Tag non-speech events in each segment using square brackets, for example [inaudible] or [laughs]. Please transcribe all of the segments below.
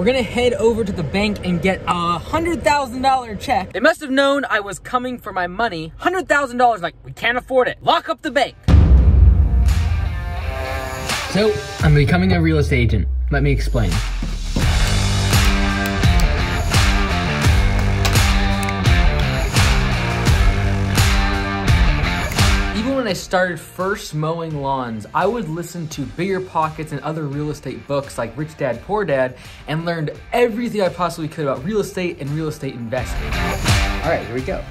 We're gonna head over to the bank and get a $100,000 check. They must have known I was coming for my money. $100,000, like, we can't afford it. Lock up the bank. So, I'm becoming a real estate agent. Let me explain. Started first mowing lawns, I would listen to Bigger Pockets and other real estate books like Rich Dad Poor Dad and learned everything I possibly could about real estate and real estate investing. All right, here we go.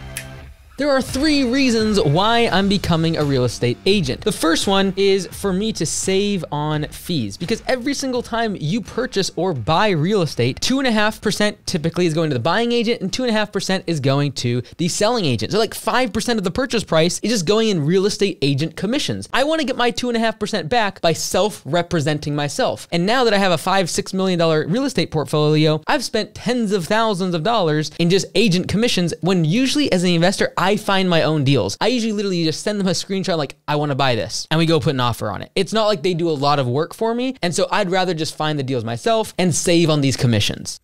There are three reasons why I'm becoming a real estate agent. The first one is for me to save on fees because every single time you purchase or buy real estate, 2.5% typically is going to the buying agent and 2.5% is going to the selling agent. So like 5% of the purchase price is just going in real estate agent commissions. I want to get my 2.5% back by self-representing myself. And now that I have a five, $6 million real estate portfolio, I've spent tens of thousands of dollars in just agent commissions when usually as an investor, I I find my own deals. I usually literally just send them a screenshot like, I want to buy this, and we go put an offer on it. It's not like they do a lot of work for me, and so I'd rather just find the deals myself and save on these commissions.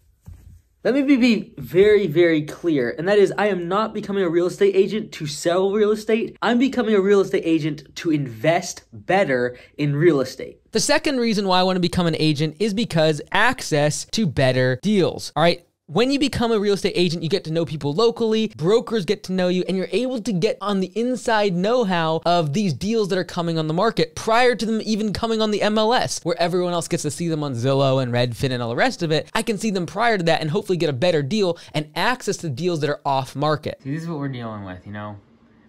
Let me be very, very clear, and that is I am not becoming a real estate agent to sell real estate. I'm becoming a real estate agent to invest better in real estate. The second reason why I want to become an agent is because access to better deals. All right. When you become a real estate agent, you get to know people locally, brokers get to know you, and you're able to get on the inside know how of these deals that are coming on the market prior to them even coming on the MLS, where everyone else gets to see them on Zillow and Redfin and all the rest of it. I can see them prior to that and hopefully get a better deal and access to deals that are off market. See, this is what we're dealing with, you know?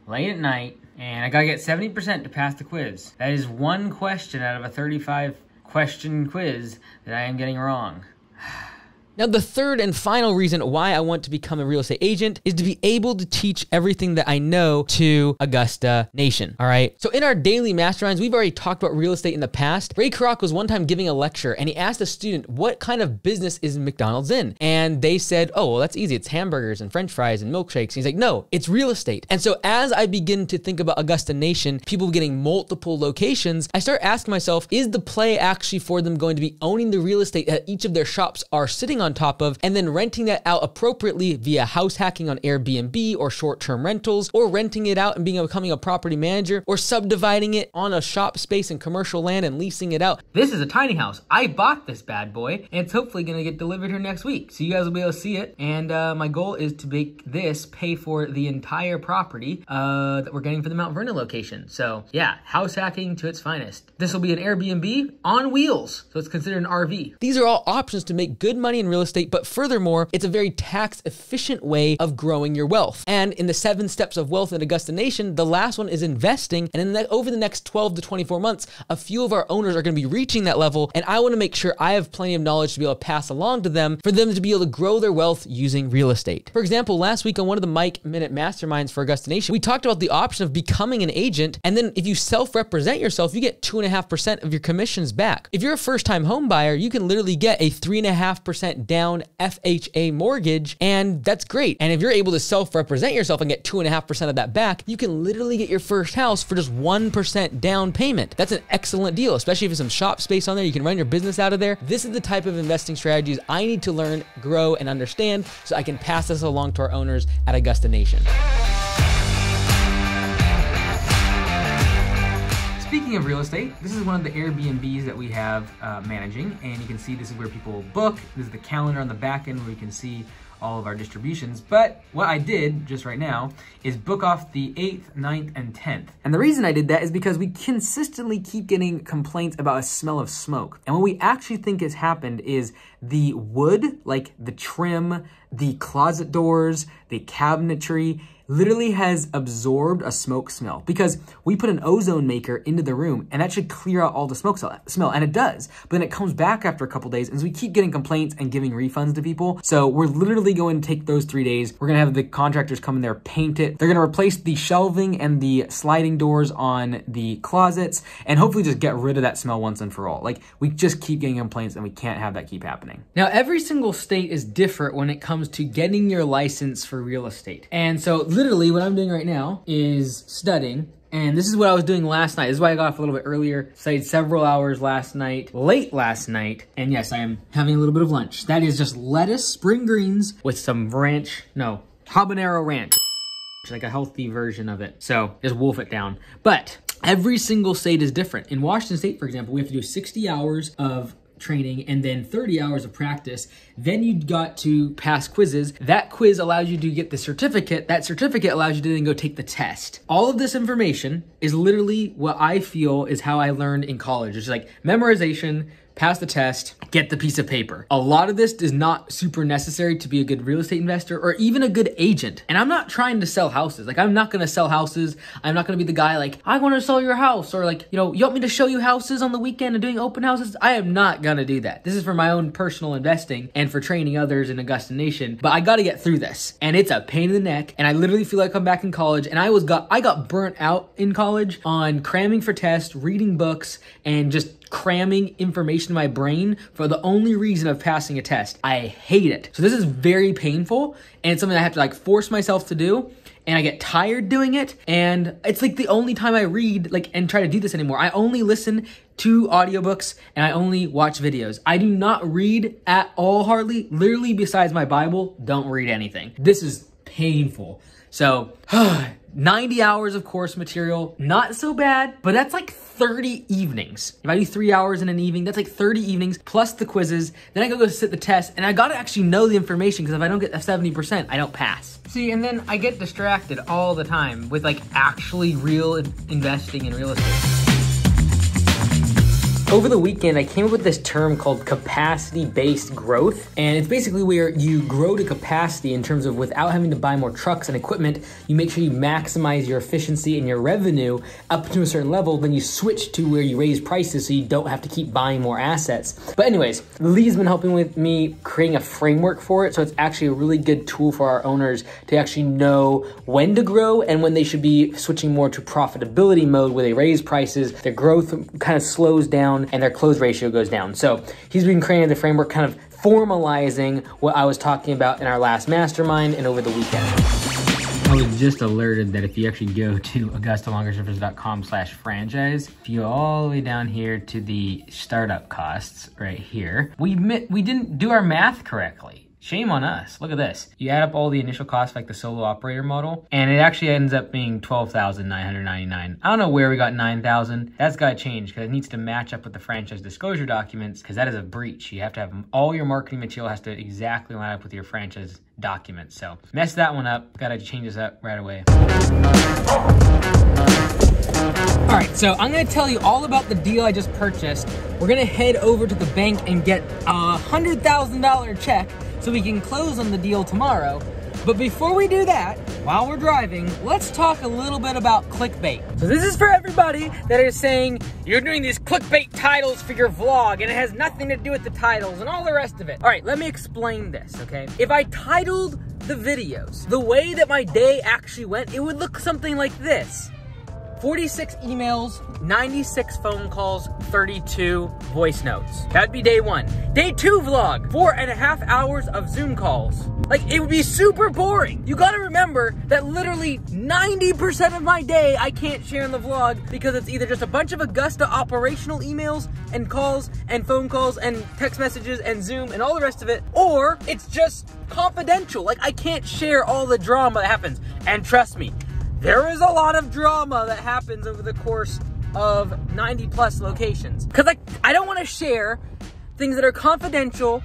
Late at night, and I gotta get 70% to pass the quiz. That is one question out of a 35 question quiz that I am getting wrong. [sighs] Now, the third and final reason why I want to become a real estate agent is to be able to teach everything that I know to Augusta Nation. All right. So, in our daily masterminds, we've already talked about real estate in the past. Ray Kroc was one time giving a lecture and he asked a student, What kind of business is McDonald's in? And they said, Oh, well, that's easy. It's hamburgers and french fries and milkshakes. And he's like, No, it's real estate. And so, as I begin to think about Augusta Nation, people getting multiple locations, I start asking myself, Is the play actually for them going to be owning the real estate that each of their shops are sitting on? On top of, and then renting that out appropriately via house hacking on Airbnb or short term rentals, or renting it out and being becoming a property manager, or subdividing it on a shop space and commercial land and leasing it out. This is a tiny house. I bought this bad boy, and it's hopefully gonna get delivered here next week. So you guys will be able to see it. And uh, my goal is to make this pay for the entire property uh, that we're getting for the Mount Vernon location. So yeah, house hacking to its finest. This will be an Airbnb on wheels, so it's considered an RV. These are all options to make good money in real real estate, but furthermore, it's a very tax efficient way of growing your wealth. And in the seven steps of wealth in Augusta Nation, the last one is investing. And in the, over the next 12 to 24 months, a few of our owners are going to be reaching that level. And I want to make sure I have plenty of knowledge to be able to pass along to them for them to be able to grow their wealth using real estate. For example, last week on one of the Mike Minute Masterminds for Augusta Nation, we talked about the option of becoming an agent. And then if you self represent yourself, you get 2.5% of your commissions back. If you're a first time home buyer, you can literally get a 3.5% down FHA mortgage, and that's great. And if you're able to self represent yourself and get 2.5% of that back, you can literally get your first house for just 1% down payment. That's an excellent deal, especially if there's some shop space on there. You can run your business out of there. This is the type of investing strategies I need to learn, grow, and understand so I can pass this along to our owners at Augusta Nation. Speaking of real estate, this is one of the Airbnbs that we have uh, managing, and you can see this is where people book. This is the calendar on the back end where you can see all of our distributions. But what I did just right now is book off the 8th, 9th, and 10th. And the reason I did that is because we consistently keep getting complaints about a smell of smoke. And what we actually think has happened is the wood, like the trim, the closet doors, the cabinetry, literally has absorbed a smoke smell because we put an ozone maker into the room and that should clear out all the smoke smell and it does. But then it comes back after a couple days and so we keep getting complaints and giving refunds to people. So we're literally going to take those three days. We're gonna have the contractors come in there paint it. They're gonna replace the shelving and the sliding doors on the closets and hopefully just get rid of that smell once and for all. Like we just keep getting complaints and we can't have that keep happening. Now every single state is different when it comes to getting your license for real estate. And so literally what I'm doing right now is studying And this is what I was doing last night. This is why I got off a little bit earlier. Studied several hours last night, late last night. And yes, I am having a little bit of lunch. That is just lettuce, spring greens with some ranch, no, habanero ranch. Like a healthy version of it. So just wolf it down. But every single state is different. In Washington State, for example, we have to do 60 hours of training and then 30 hours of practice. Then you got to pass quizzes. That quiz allows you to get the certificate. That certificate allows you to then go take the test. All of this information is literally what I feel is how I learned in college. It's like memorization, pass the test, get the piece of paper. A lot of this is not super necessary to be a good real estate investor or even a good agent. And I'm not trying to sell houses. Like I'm not gonna sell houses. I'm not gonna be the guy like, I wanna sell your house or like, you know, you want me to show you houses on the weekend and doing open houses? I am not gonna do that. This is for my own personal investing and for training others in Augusta Nation. But I gotta get through this. And it's a pain in the neck. And I literally feel like I'm back in college and I was got I got burnt out in college on cramming for tests, reading books, and just cramming information in my brain for the only reason of passing a test. I hate it. So this is very painful and it's something I have to like force myself to do and I get tired doing it and it's like the only time I read like and try to do this anymore. I only listen to audiobooks and I only watch videos. I do not read at all hardly. Literally besides my Bible, don't read anything. This is painful. So [sighs] 90 hours of course material, not so bad, but that's like 30 evenings. If I do three hours in an evening, that's like 30 evenings plus the quizzes. Then I go go sit the test and I gotta actually know the information because if I don't get a 70%, I don't pass. See, and then I get distracted all the time with like actually real investing in real estate. Over the weekend, I came up with this term called capacity based growth. And it's basically where you grow to capacity in terms of without having to buy more trucks and equipment, you make sure you maximize your efficiency and your revenue up to a certain level. Then you switch to where you raise prices so you don't have to keep buying more assets. But, anyways, Lee's been helping with me creating a framework for it. So it's actually a really good tool for our owners to actually know when to grow and when they should be switching more to profitability mode where they raise prices, their growth kind of slows down and their close ratio goes down. So he's been creating the framework kind of formalizing what I was talking about in our last mastermind and over the weekend. I was just alerted that if you actually go [laughs] to augustalawncareservices.com slash franchise, if you go all the way down here to the startup costs right here, we we didn't do our math correctly. Shame on us. Look at this. You add up all the initial costs like the solo operator model, and it actually ends up being 12999 I don't know where we got 9000 That's got to change because it needs to match up with the franchise disclosure documents because that is a breach. You have to have all your marketing material has to exactly line up with your franchise documents. So mess that one up. Got to change this up right away. All right, so I'm gonna tell you all about the deal I just purchased. We're gonna head over to the bank and get a $100,000 check so we can close on the deal tomorrow. But before we do that, while we're driving, let's talk a little bit about clickbait. So this is for everybody that is saying, you're doing these clickbait titles for your vlog and it has nothing to do with the titles and all the rest of it. All right, let me explain this, okay? If I titled the videos the way that my day actually went, it would look something like this. 46 emails, 96 phone calls, 32 voice notes. That'd be day one. Day two vlog, four and a half hours of Zoom calls. Like, it would be super boring. You gotta remember that literally 90% of my day I can't share in the vlog because it's either just a bunch of Augusta operational emails and calls and phone calls and text messages and Zoom and all the rest of it, or it's just confidential. Like, I can't share all the drama that happens. And trust me, there is a lot of drama that happens over the course of 90 plus locations. Cause I, I don't wanna share things that are confidential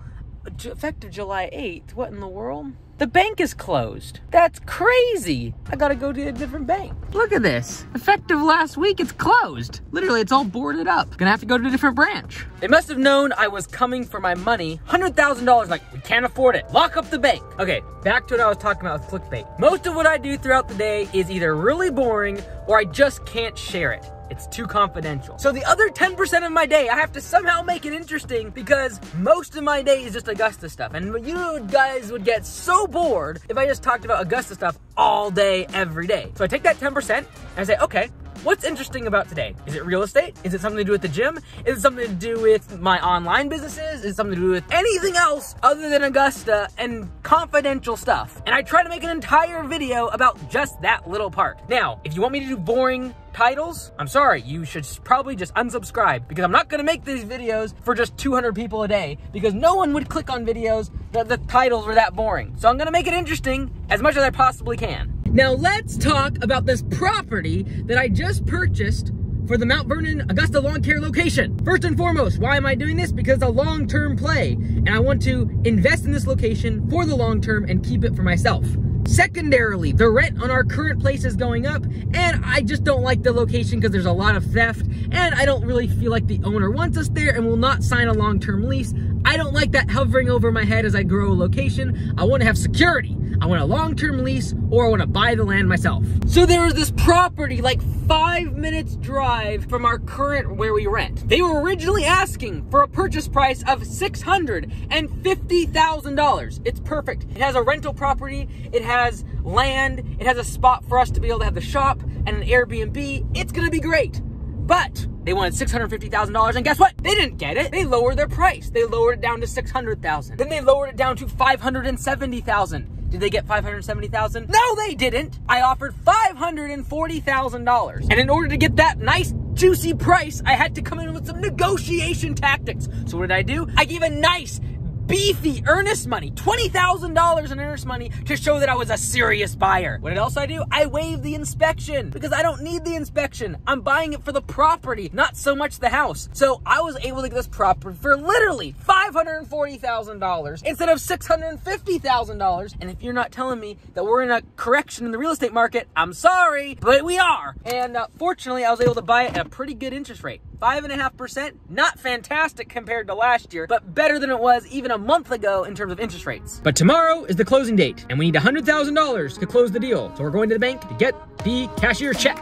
effective July 8th. What in the world? The bank is closed. That's crazy. I gotta go to a different bank. Look at this. Effective last week, it's closed. Literally, it's all boarded up. Gonna have to go to a different branch. They must have known I was coming for my money. $100,000, like, we can't afford it. Lock up the bank. Okay, back to what I was talking about with clickbait. Most of what I do throughout the day is either really boring or I just can't share it. It's too confidential. So the other 10% of my day, I have to somehow make it interesting because most of my day is just Augusta stuff. And you guys would get so bored if I just talked about Augusta stuff all day, every day. So I take that 10% and I say, okay, what's interesting about today? Is it real estate? Is it something to do with the gym? Is it something to do with my online businesses? Is it something to do with anything else other than Augusta and confidential stuff? And I try to make an entire video about just that little part. Now, if you want me to do boring titles, I'm sorry, you should probably just unsubscribe because I'm not gonna make these videos for just 200 people a day because no one would click on videos that the titles were that boring. So I'm gonna make it interesting as much as I possibly can. Now let's talk about this property that I just purchased for the Mount Vernon Augusta Lawn Care location. First and foremost, why am I doing this? Because it's a long-term play and I want to invest in this location for the long term and keep it for myself. Secondarily, the rent on our current place is going up, and I just don't like the location because there's a lot of theft, and I don't really feel like the owner wants us there and will not sign a long-term lease. I don't like that hovering over my head as I grow a location. I want to have security. I want a long-term lease or I want to buy the land myself. So there was this property like five minutes drive from our current where we rent. They were originally asking for a purchase price of $650,000. It's perfect. It has a rental property. It has land. It has a spot for us to be able to have the shop and an Airbnb. It's going to be great. But they wanted $650,000 and guess what? They didn't get it. They lowered their price. They lowered it down to 600,000. Then they lowered it down to 570,000. Did they get 570,000? No, they didn't. I offered $540,000. And in order to get that nice juicy price, I had to come in with some negotiation tactics. So what did I do? I gave a nice beefy earnest money, $20,000 in earnest money to show that I was a serious buyer. What else I do? I waive the inspection because I don't need the inspection. I'm buying it for the property, not so much the house. So I was able to get this property for literally $540,000 instead of $650,000. And if you're not telling me that we're in a correction in the real estate market, I'm sorry, but we are. And uh, fortunately, I was able to buy it at a pretty good interest rate. 5.5%, not fantastic compared to last year, but better than it was even a month ago in terms of interest rates. But tomorrow is the closing date, and we need $100,000 to close the deal. So we're going to the bank to get the cashier's check.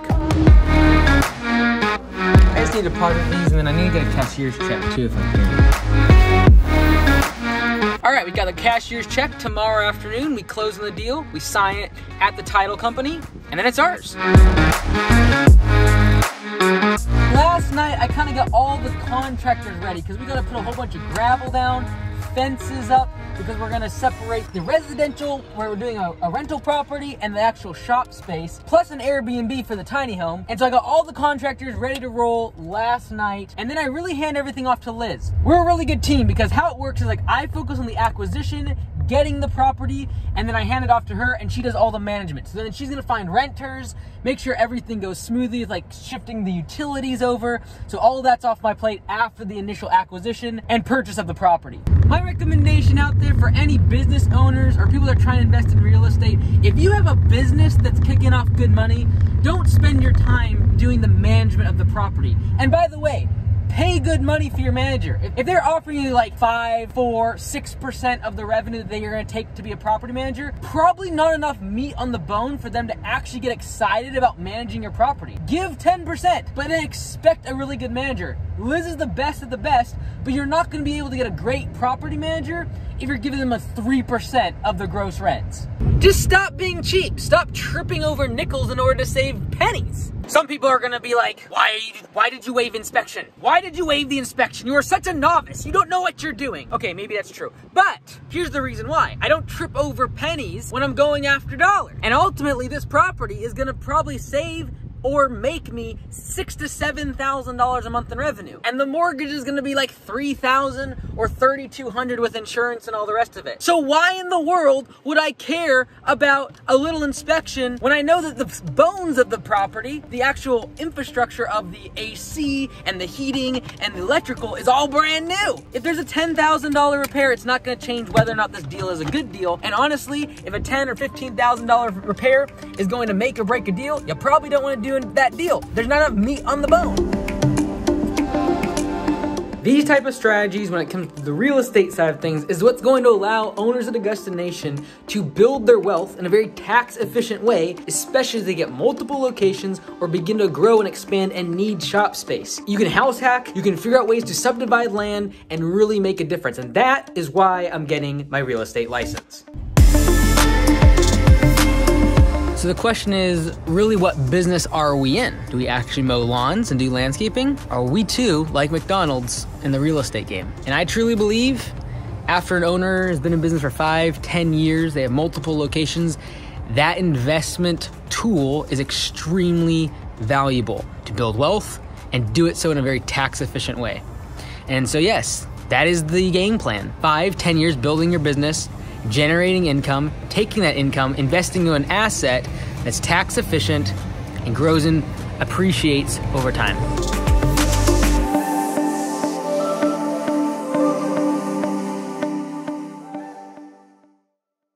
I just need to deposit these, and then I need to get a cashier's check too if I can. All right, we got the cashier's check tomorrow afternoon. We close on the deal, we sign it at the title company, and then it's ours. Last night, I kind of got all the contractors ready because we got to put a whole bunch of gravel down, fences up, because we're gonna separate the residential, where we're doing a, a, rental property, and the actual shop space, plus an Airbnb for the tiny home. And so I got all the contractors ready to roll last night, and then I really hand everything off to Liz. We're a really good team because how it works is like I focus on the acquisition, getting the property, and then I hand it off to her, and she does all the management. So then she's gonna find renters, make sure everything goes smoothly, like shifting the utilities over. So all that's off my plate after the initial acquisition and purchase of the property. My recommendation out there for any business owners or people that are trying to invest in real estate, if you have a business that's kicking off good money, don't spend your time doing the management of the property. And by the way, pay good money for your manager. If they're offering you like five, four, six percent of the revenue that you're gonna take to be a property manager, probably not enough meat on the bone for them to actually get excited about managing your property. Give 10%, but then expect a really good manager. Liz is the best of the best, but you're not gonna be able to get a great property manager if you're giving them a 3% of the gross rents. Just stop being cheap. Stop tripping over nickels in order to save pennies. Some people are gonna be like, why, why did you waive inspection? Why did you waive the inspection? You are such a novice. You don't know what you're doing. Okay, maybe that's true. But here's the reason why. I don't trip over pennies when I'm going after dollars. And ultimately, this property is gonna probably save or make me six to seven thousand dollars a month in revenue. And the mortgage is gonna be like three thousand or thirty-two hundred with insurance and all the rest of it. So why in the world would I care about a little inspection when I know that the bones of the property, the actual infrastructure of the AC and the heating and the electrical is all brand new? If there's a ten thousand dollar repair, it's not gonna change whether or not this deal is a good deal. And honestly, if a ten or fifteen thousand dollar repair is going to make or break a deal, you probably don't want to do doing that deal. There's not enough meat on the bone. These type of strategies when it comes to the real estate side of things is what's going to allow owners of Augusta Nation to build their wealth in a very tax efficient way, especially as they get multiple locations or begin to grow and expand and need shop space. You can house hack, you can figure out ways to subdivide land and really make a difference. And that is why I'm getting my real estate license. So the question is really what business are we in? Do we actually mow lawns and do landscaping? Are we too, like McDonald's, in the real estate game? And I truly believe after an owner has been in business for five, ten years, they have multiple locations, that investment tool is extremely valuable to build wealth and do it so in a very tax efficient way. And so, yes, that is the game plan. Five, ten years building your business, generating income, taking that income, investing in an asset that's tax efficient and grows and appreciates over time.